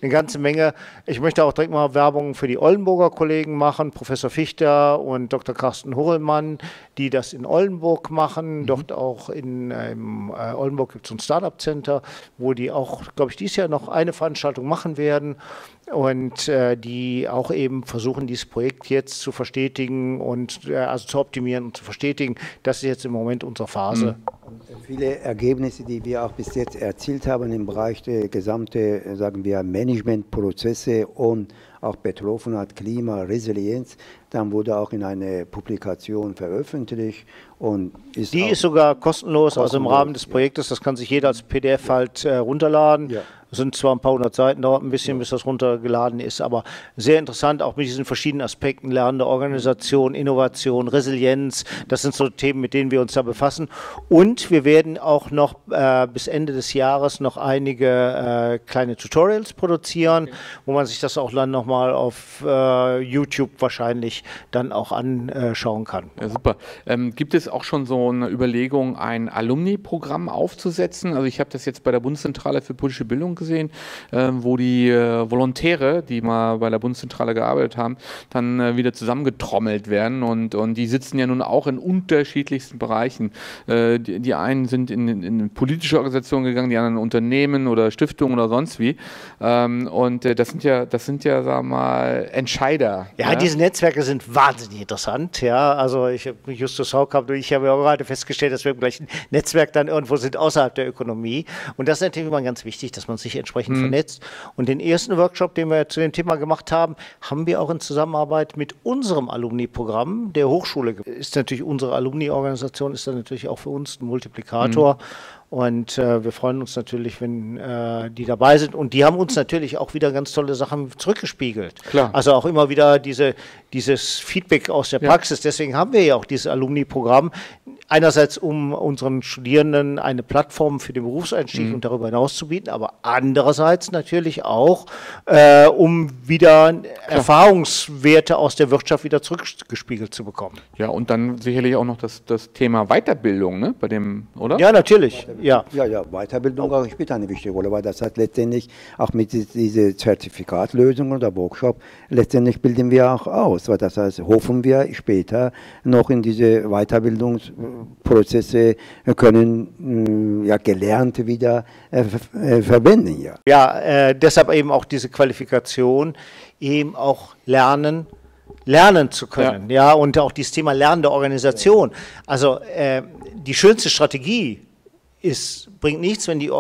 eine ganze Menge. Ich möchte auch direkt mal Werbung für die Oldenburger Kollegen machen, Professor Fichter und Dr. Carsten Hurlmann, die das in Oldenburg machen. Mhm. Dort auch in ähm, äh, Oldenburg gibt es ein Startup-Center, wo die auch, glaube ich, dieses Jahr noch eine Veranstaltung machen werden und äh, die auch eben versuchen, dieses Projekt jetzt zu verstetigen und äh, also zu optimieren und zu verstetigen. Das ist jetzt im Moment unsere Phase. Mhm. Viele Ergebnisse, die wir auch bis jetzt erzielt haben im Bereich der gesamten, sagen wir, Managementprozesse und auch Betroffenheit, Klima, Resilienz, dann wurde auch in eine Publikation veröffentlicht und ist Die ist sogar kostenlos, kostenlos, also im Rahmen des Projektes, das kann sich jeder als PDF halt äh, runterladen. Ja sind zwar ein paar hundert Seiten, dauert ein bisschen, bis das runtergeladen ist, aber sehr interessant, auch mit diesen verschiedenen Aspekten, lernende Organisation, Innovation, Resilienz, das sind so Themen, mit denen wir uns da befassen. Und wir werden auch noch äh, bis Ende des Jahres noch einige äh, kleine Tutorials produzieren, okay. wo man sich das auch dann nochmal auf äh, YouTube wahrscheinlich dann auch anschauen kann. Ja, super. Ähm, gibt es auch schon so eine Überlegung, ein Alumni-Programm aufzusetzen? Also ich habe das jetzt bei der Bundeszentrale für politische Bildung gesehen, äh, wo die äh, Volontäre, die mal bei der Bundeszentrale gearbeitet haben, dann äh, wieder zusammengetrommelt werden und, und die sitzen ja nun auch in unterschiedlichsten Bereichen. Äh, die, die einen sind in, in politische Organisationen gegangen, die anderen in Unternehmen oder Stiftungen oder sonst wie. Ähm, und äh, das sind ja, das sind ja, sag mal, Entscheider. Ja, ja, diese Netzwerke sind wahnsinnig interessant. Ja, also ich Justus Haukamp und ich haben ja auch gerade festgestellt, dass wir im gleichen Netzwerk dann irgendwo sind außerhalb der Ökonomie. Und das ist natürlich immer ganz wichtig, dass man sich entsprechend mhm. vernetzt. Und den ersten Workshop, den wir zu dem Thema gemacht haben, haben wir auch in Zusammenarbeit mit unserem Alumni-Programm der Hochschule. Ist natürlich unsere Alumni-Organisation ist dann natürlich auch für uns ein Multiplikator. Mhm. Und äh, wir freuen uns natürlich, wenn äh, die dabei sind. Und die haben uns natürlich auch wieder ganz tolle Sachen zurückgespiegelt. Klar. Also auch immer wieder diese, dieses Feedback aus der Praxis. Ja. Deswegen haben wir ja auch dieses Alumni-Programm einerseits um unseren Studierenden eine Plattform für den Berufseinstieg mhm. und darüber hinaus zu bieten, aber andererseits natürlich auch, äh, um wieder Klar. Erfahrungswerte aus der Wirtschaft wieder zurückgespiegelt zu bekommen. Ja, und dann sicherlich auch noch das, das Thema Weiterbildung, ne, bei dem, oder? Ja, natürlich. Ja, ja, ja Weiterbildung auch spielt eine wichtige Rolle, weil das hat letztendlich auch mit dieser Zertifikatlösung oder Workshop, letztendlich bilden wir auch aus, weil das heißt, hoffen wir später noch in diese Weiterbildungs Prozesse können ja Gelernte wieder äh, äh, verwenden. Ja, ja äh, deshalb eben auch diese Qualifikation, eben auch lernen, lernen zu können. Ja, ja und auch dieses Thema lernende Organisation. Also äh, die schönste Strategie ist, bringt nichts, wenn die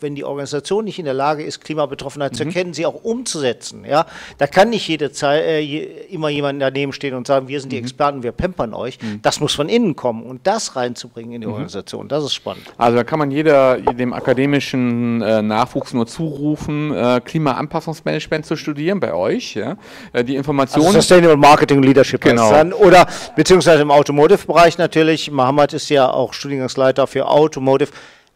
wenn die Organisation nicht in der Lage ist, Klimabetroffenheit mhm. zu erkennen, sie auch umzusetzen. Ja? Da kann nicht jede Zeit, äh, immer jemand daneben stehen und sagen, wir sind die mhm. Experten, wir pampern euch. Mhm. Das muss von innen kommen und das reinzubringen in die mhm. Organisation, das ist spannend. Also da kann man jeder dem akademischen äh, Nachwuchs nur zurufen, äh, Klimaanpassungsmanagement zu studieren bei euch. Ja? Äh, die Informationen. Also Sustainable Marketing Leadership genau. Dann, oder beziehungsweise im Automotive-Bereich natürlich. Mohammed ist ja auch Studiengangsleiter für Automotive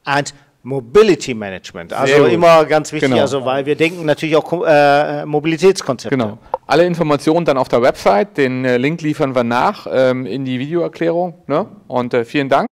and Mobility Management. Also immer ganz wichtig, genau. also weil wir denken natürlich auch äh, Mobilitätskonzepte. Genau. Alle Informationen dann auf der Website, den äh, Link liefern wir nach ähm, in die Videoerklärung. Ne? Und äh, vielen Dank.